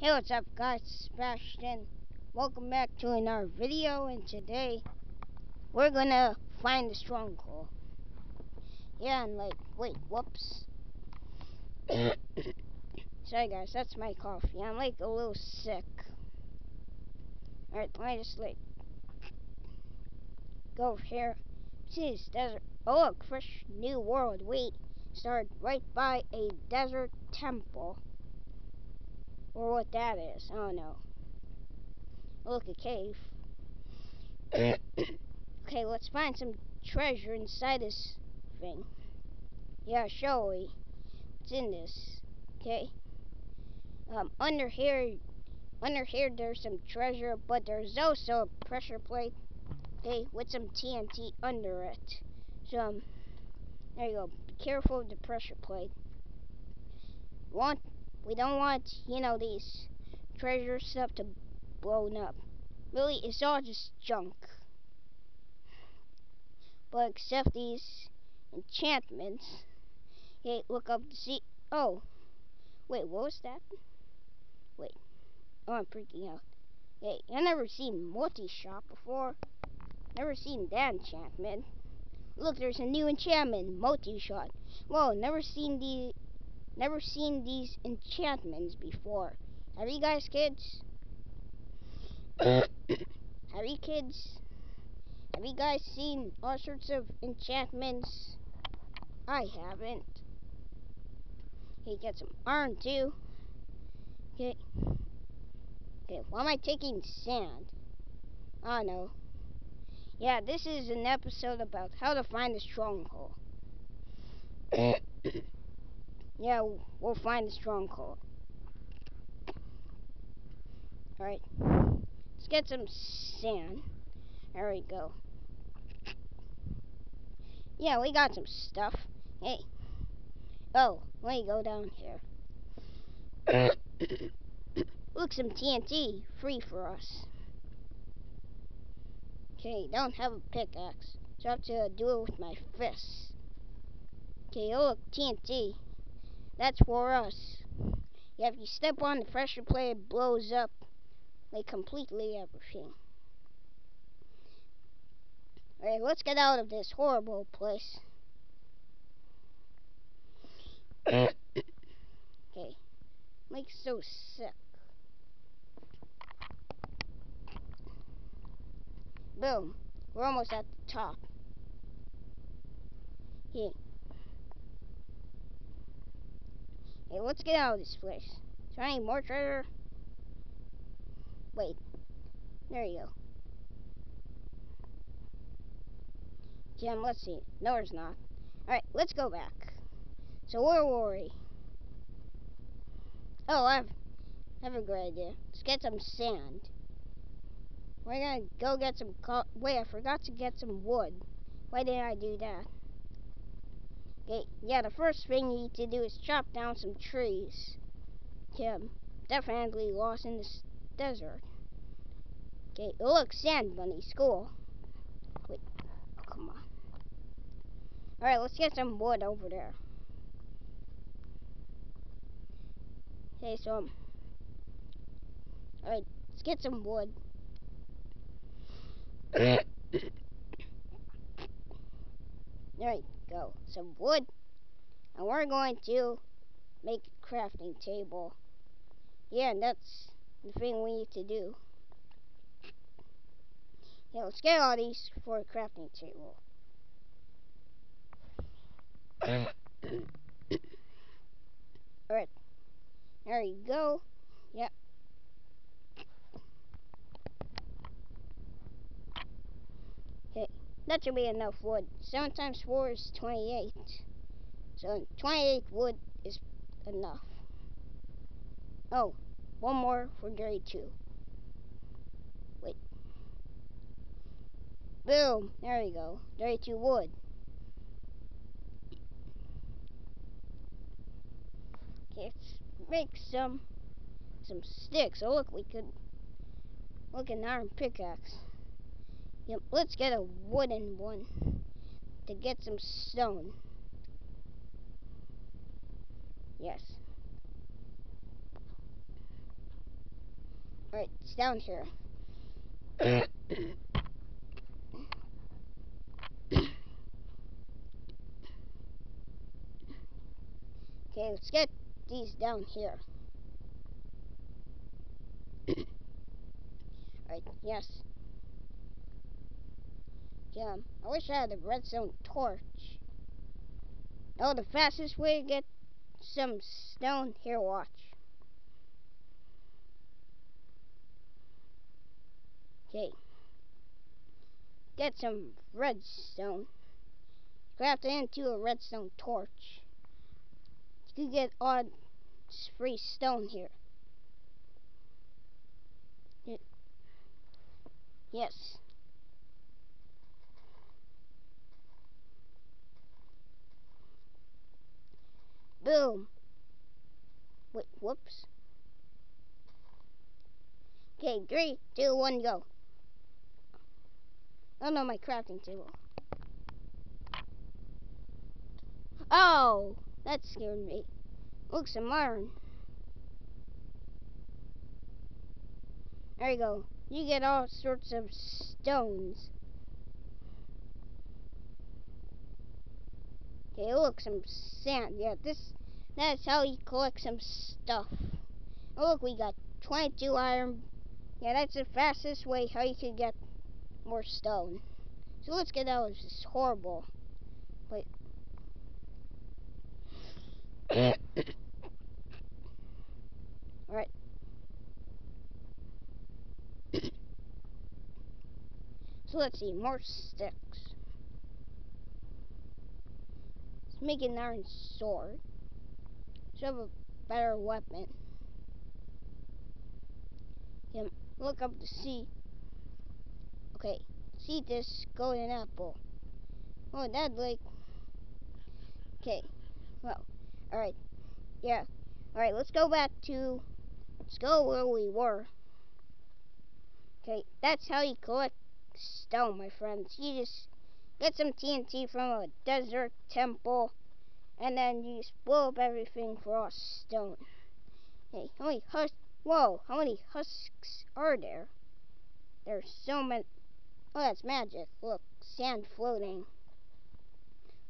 Hey, what's up guys, Sebastian. Welcome back to another video and today we're gonna find the stronghold. Yeah, and like, wait, whoops. Sorry guys, that's my coffee. I'm like a little sick. Alright, let me just like go over here. See this desert. Oh look, fresh new world. Wait, start right by a desert temple. Or what that is. I don't know. Look, a cave. okay, let's find some treasure inside this thing. Yeah, shall we? What's in this? Okay. Um, under here, under here there's some treasure, but there's also a pressure plate. Okay, with some TNT under it. So, um, there you go. Be careful of the pressure plate. Want we don't want, you know, these treasure stuff to blow up. Really, it's all just junk. But except these enchantments. Hey, look up to see. Oh, wait, what was that? Wait, oh, I'm freaking out. Hey, I never seen multi-shot before. Never seen that enchantment. Look, there's a new enchantment, multi-shot. Whoa, never seen the Never seen these enchantments before. Have you guys kids? Have you kids? Have you guys seen all sorts of enchantments? I haven't. Okay, get some iron too. Okay. Okay, why am I taking sand? I know. Yeah, this is an episode about how to find a stronghold. Yeah, we'll find the stronghold. Alright. Let's get some sand. There we go. Yeah, we got some stuff. Hey. Oh, let me go down here. Look, some TNT. Free for us. Okay, don't have a pickaxe. So I have to do it with my fists. Okay, oh, look, TNT. That's for us. Yeah, if you step on the pressure plate, it blows up like completely everything. Alright, let's get out of this horrible place. okay. Makes so sick. Boom. We're almost at the top. Here. Hey, let's get out of this place. Is there any more treasure? Wait. There you go. Jim, let's see. No, there's not. Alright, let's go back. So where were we? Oh, I have, I have a great idea. Let's get some sand. We're gonna go get some... Wait, I forgot to get some wood. Why didn't I do that? Okay, yeah, the first thing you need to do is chop down some trees. Yeah, definitely lost in this desert. Okay, look, sand bunny, school. Wait, oh, come on. Alright, let's get some wood over there. Okay, so, um, alright, let's get some wood. Alright, go. Some wood. And we're going to make a crafting table. Yeah, and that's the thing we need to do. Yeah, let's get all these for a crafting table. Alright. There you go. Yep. That should be enough wood. 7 times 4 is 28. So 28 wood is enough. Oh, one more for grade 2. Wait. Boom! There we go. 32 wood. Okay, let's make some some sticks. Oh look, we could look an iron pickaxe. Yep, let's get a wooden one to get some stone. Yes. Alright, it's down here. okay, let's get these down here. Alright, yes. Yeah, I wish I had a redstone torch. Oh, the fastest way to get some stone, here, watch. Okay. Get some redstone. Craft it into a redstone torch. You can get all free stone here. Yes. Boom. Wait, whoops. Okay, three, two, one, go. Oh no, my crafting table. Oh, that scared me. Look, some iron. There you go. You get all sorts of stones. Okay, look, some sand. Yeah, this, that's how you collect some stuff. Oh, look, we got 22 iron. Yeah, that's the fastest way how you can get more stone. So let's get out of this horrible. Wait. Alright. so let's see, more sticks. Let's make an iron sword. So have a better weapon. Can look up to see. Okay, see this golden apple. Oh, that like. Okay, well, all right, yeah, all right. Let's go back to. Let's go where we were. Okay, that's how you collect stone, my friends. You just get some TNT from a desert temple, and then you blow up everything for all stone. Hey, how many husks? Whoa, how many husks are there? There's so many. Oh, that's magic. Look, sand floating.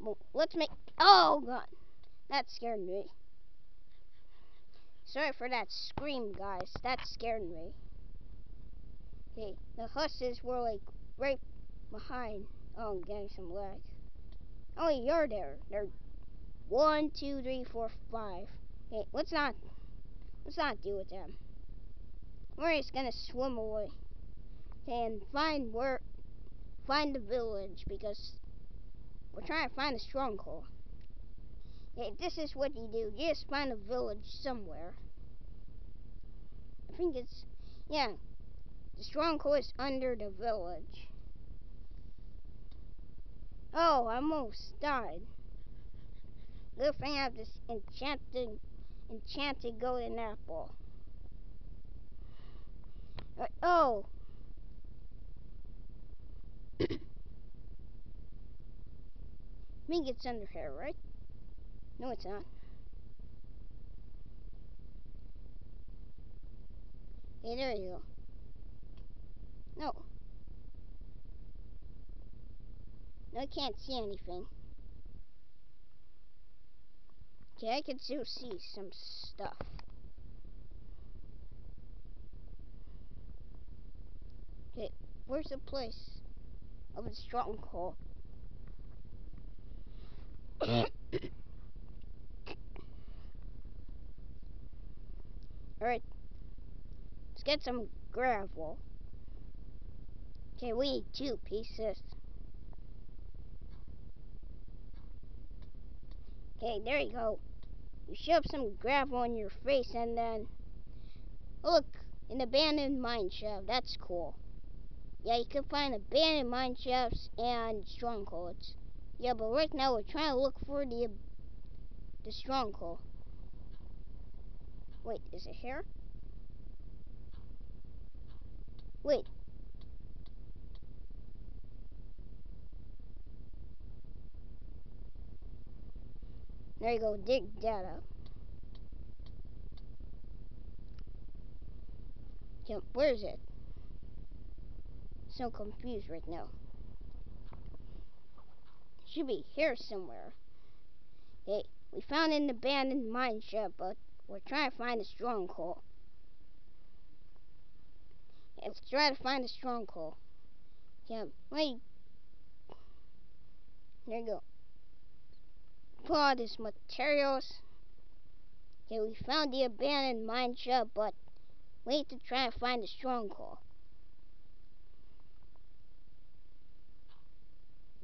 Well, let's make. Oh, God. That scared me. Sorry for that scream, guys. That scared me. Okay, the husks were like right behind. Oh, I'm getting some lag. Oh, you're there. There. One, two, three, four, five. Okay, let's not. Let's not deal with them. We're just gonna swim away. Okay, and find where. Find the village because we're trying to find a stronghold. Okay, this is what you do. You just find a village somewhere. I think it's. Yeah. The stronghold is under the village. Oh, I almost died. Good thing I have this enchanted, enchanted golden apple. Uh, oh. I think it's under here, right? No, it's not. Hey, there you go. No. No, I can't see anything. Okay, I can still see some stuff. Okay, where's the place of the stronghold? Alright, let's get some gravel. Okay, we need two pieces. Okay, there you go. You shove some gravel on your face and then... Look, an abandoned mine shaft. That's cool. Yeah, you can find abandoned mine shafts and strongholds. Yeah, but right now we're trying to look for the the stronghold. Wait, is it here? Wait. There you go, dig that up. Yeah, where is it? So confused right now. Should be here somewhere. Hey, we found an abandoned mine shaft, but we're trying to find a stronghold. Let's try to find a stronghold. Yeah, wait. There you go. All these materials. Okay, we found the abandoned mine shaft, but we need to try and find a stronghold.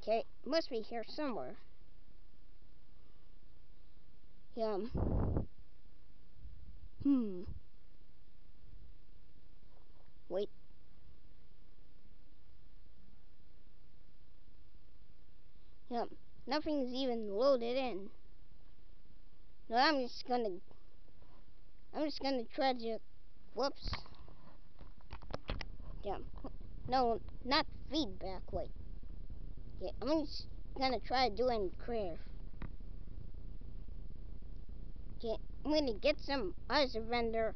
Okay, must be here somewhere. Yum. Hmm. Wait. Yum. Nothing's even loaded in. No, I'm just gonna. I'm just gonna try to. Whoops. Yum. No, not feedback. Wait. Yeah, I'm just gonna try doing craft. Okay, I'm gonna get some ice vendor.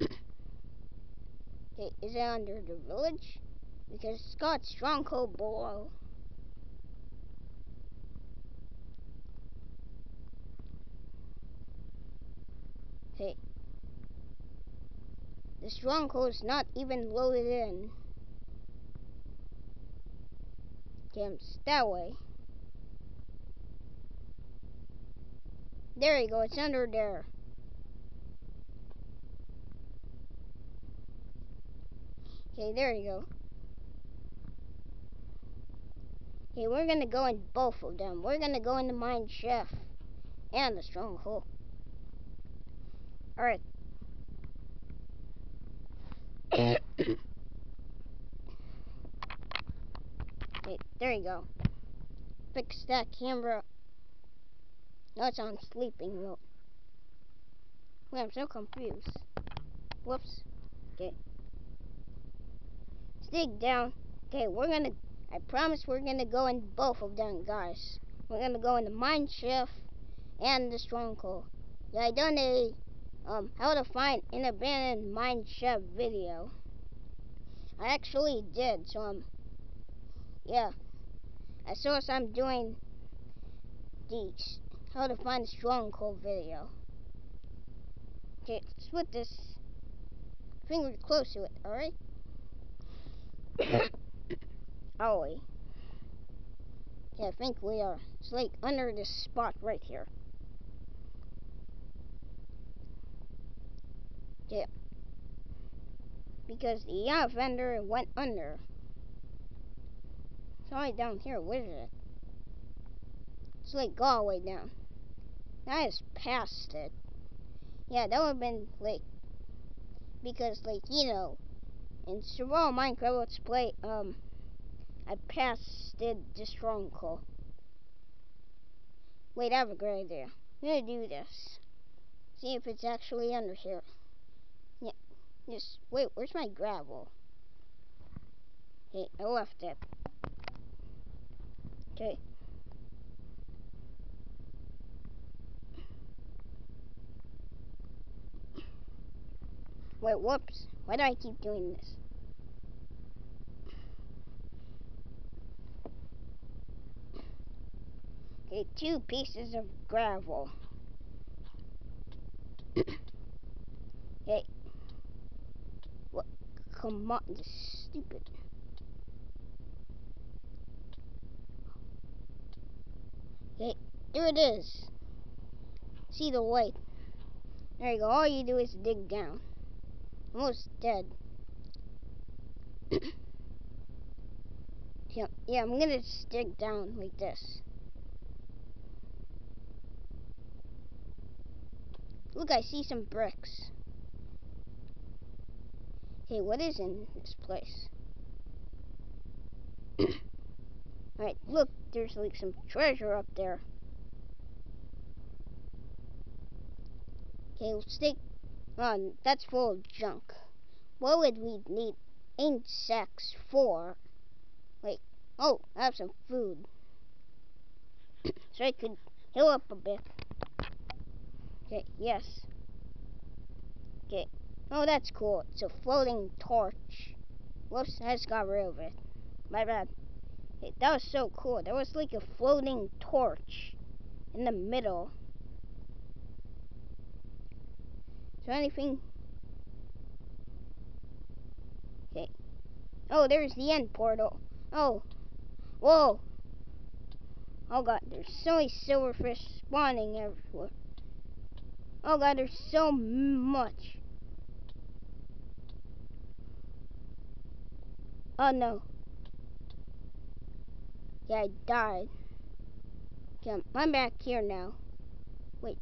okay, is it under the village? Because it's got stronghold below. Okay. The stronghold's not even loaded in. Okay, that way. There you go, it's under there. Okay, there you go. Okay, we're gonna go in both of them. We're gonna go in the mine shaft and the stronghold. Alright. okay, there you go. Fix that camera. No, it's on sleeping mode. Wait, I'm so confused. Whoops. Okay. Dig down. Okay, we're gonna. I promise we're gonna go in both of them, guys. We're gonna go in the mine shaft and the stronghold. Yeah, I done a um how to find an abandoned mine shaft video. I actually did. So um, yeah. As I'm doing the how to find a stronghold video. Okay, let's put this finger close to it, alright? we? Yeah, I think we are. It's like under this spot right here. Because the yeah, vendor went under. It's only down here. Where is it? It's like all the way down. I just past it. Yeah, that would have been like because like you know in survival Minecraft let's play um I passed the stronghold. Wait, I have a great idea. I'm gonna do this. See if it's actually under here. Just wait, where's my gravel? Hey, I left it. Okay. Wait, whoops. Why do I keep doing this? Okay, two pieces of gravel. okay. Come on, this stupid. Okay, there it is. See the light. There you go. All you do is dig down. Almost dead. yeah, yeah, I'm gonna dig down like this. Look, I see some bricks. Hey, what is in this place? Alright, look, there's like some treasure up there. Okay, let's take um, that's full of junk. What would we need insects for? Wait, oh, I have some food. so I could heal up a bit. Okay, yes. Okay, Oh, that's cool. It's a floating torch. Whoops, I just got rid of it. My bad. Hey, that was so cool. There was like a floating torch in the middle. Is there anything? Okay. Oh, there's the end portal. Oh. Whoa. Oh god, there's so many silverfish spawning everywhere. Oh god, there's so much. Oh no. Yeah, I died. Okay, I'm back here now. Wait.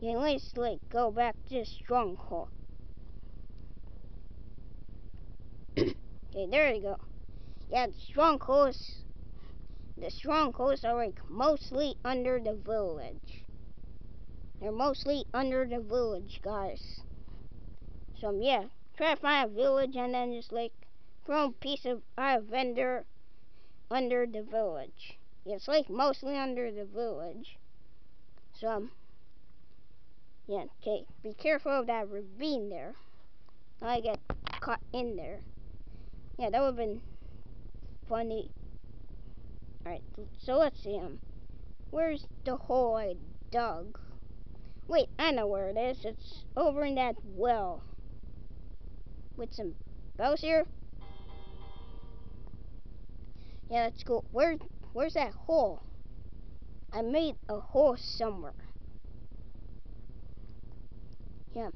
Yeah, let's like go back to stronghold. okay, there we go. Yeah, the strongholds. The strongholds are like mostly under the village. They're mostly under the village, guys. So yeah, try to find a village and then just like throw a piece of a vendor under the village. It's like mostly under the village. So um, yeah, okay. Be careful of that ravine there. I get caught in there. Yeah, that would have been funny. Alright, so let's see um where's the hole I dug? Wait, I know where it is. It's over in that well. With some bows here. Yeah, that's cool. Where where's that hole? I made a hole somewhere. Yeah.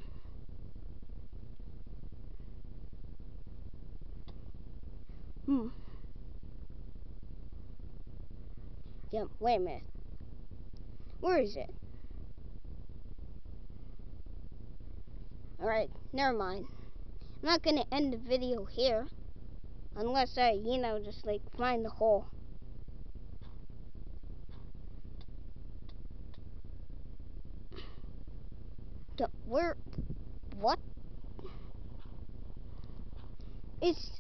Hmm. Yeah, wait a minute. Where is it? Alright, never mind. I'm not gonna end the video here. Unless I, you know, just like find the hole. Where, what It's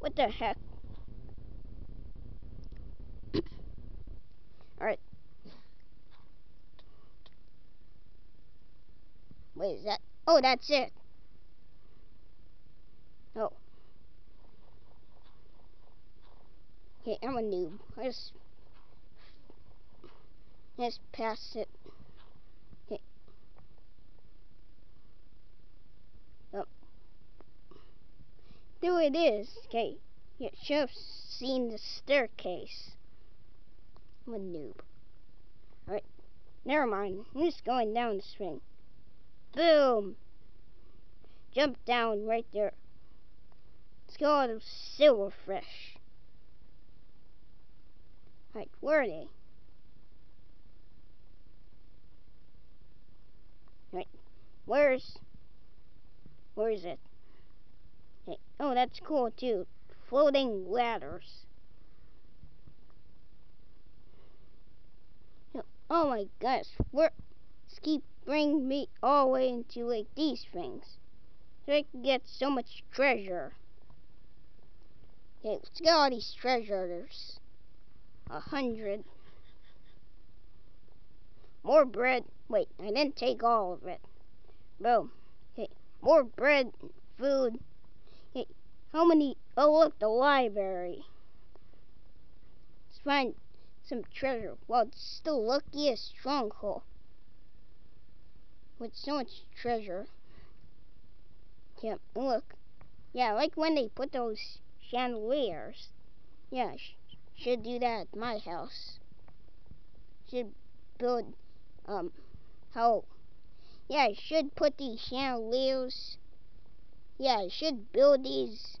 What the heck? Alright. Wait, is that? Oh, that's it. Oh. Okay, I'm a noob. I just, just pass it. Okay. Oh. There it is. Okay. You should have seen the staircase. I'm a noob. Alright. Never mind. I'm just going down the swing. Boom! Jump down right there. Let's go to Silverfish. Right, where are they? Right, where's, where is it? Hey, oh, that's cool too. Floating ladders. Oh my gosh, where, keep bring me all the way into like these things. So I can get so much treasure. Okay, let's get all these treasures. A hundred. More bread. Wait, I didn't take all of it. Boom. Okay, more bread, food. Hey, how many? Oh, look, the library. Let's find some treasure. Well, it's still luckiest stronghold with so much treasure. Yeah, look. Yeah, like when they put those chandeliers. Yeah, should do that at my house. Should build, um, how, yeah, I should put these chandeliers, yeah, I should build these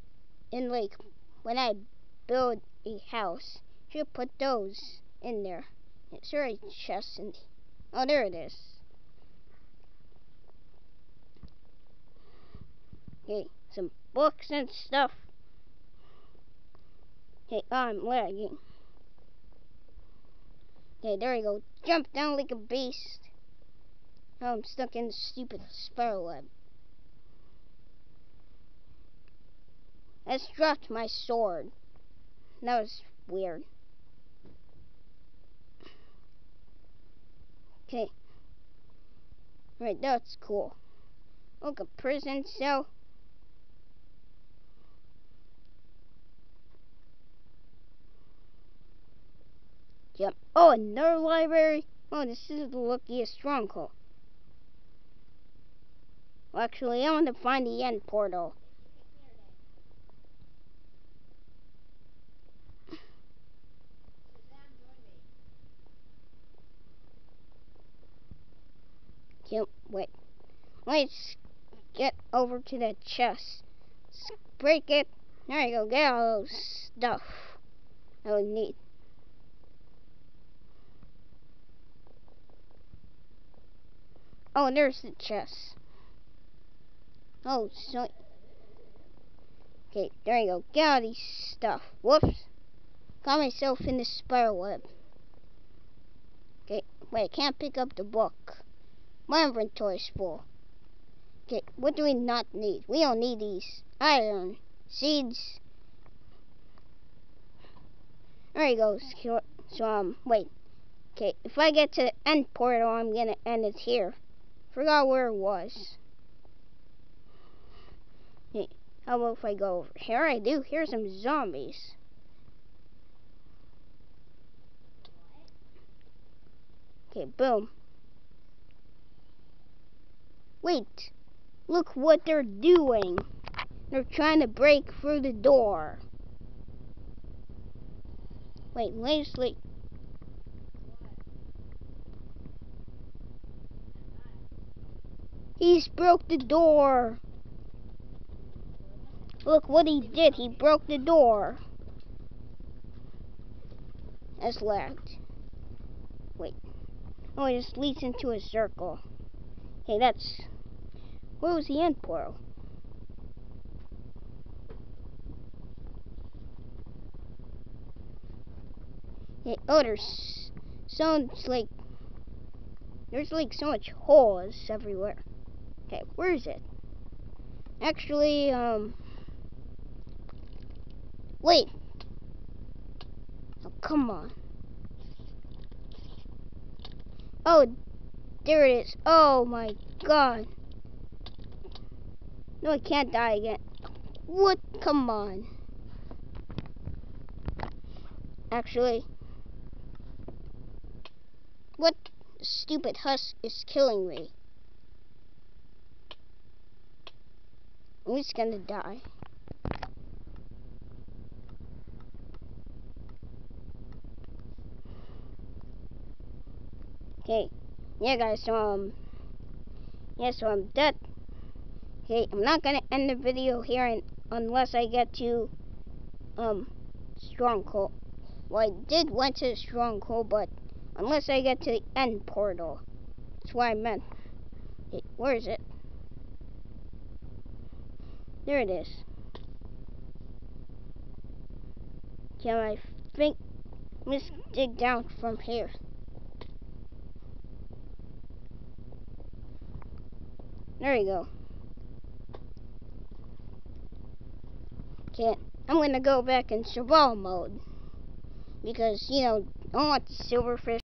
in, like, when I build a house. Should put those in there. It's right chest and, oh, there it is. Okay, some books and stuff. Okay, I'm lagging. Okay, there we go. Jump down like a beast. Oh, I'm stuck in the stupid spiral web. I just dropped my sword. That was weird. Okay, Right, that's cool. Look, a prison cell. Yep. Oh, another library. Oh, this is the luckiest stronghold. Well, actually, I want to find the end portal. Yep, wait. Let's get over to the chest. Break it. There you go. Get all those stuff I would need. Oh, there's the chest. Oh, so... Okay, there you go. Get all these stuff. Whoops. Got myself in the spider web. Okay, wait, I can't pick up the book. My inventory's full. Okay, what do we not need? We don't need these. Iron. Seeds. There you go. So um, wait. Okay, if I get to the end portal, I'm gonna end it here. Forgot where it was. Hey, how about if I go over here? I do. Here's some zombies. Okay, boom. Wait, look what they're doing. They're trying to break through the door. Wait, Leslie. He's broke the door. Look what he did. He broke the door. That's lagged. Wait. Oh, it just leads into a circle. Hey, that's... Where was the end portal? Hey, oh, there's... Sounds like... There's like so much holes everywhere. Okay, where is it? Actually, um... Wait! Oh, come on. Oh, there it is. Oh my god. No, I can't die again. What? Come on. Actually, what stupid husk is killing me? I'm just gonna die. Okay. Yeah, guys, so, um, yeah, so I'm dead. Okay, I'm not gonna end the video here in, unless I get to, um, Stronghold. Well, I did went to Stronghold, but unless I get to the end portal. That's what I meant. Okay, where is it? There it is. Can I think, let's dig down from here. There you go. Okay, I'm gonna go back in survival mode. Because, you know, I want the silverfish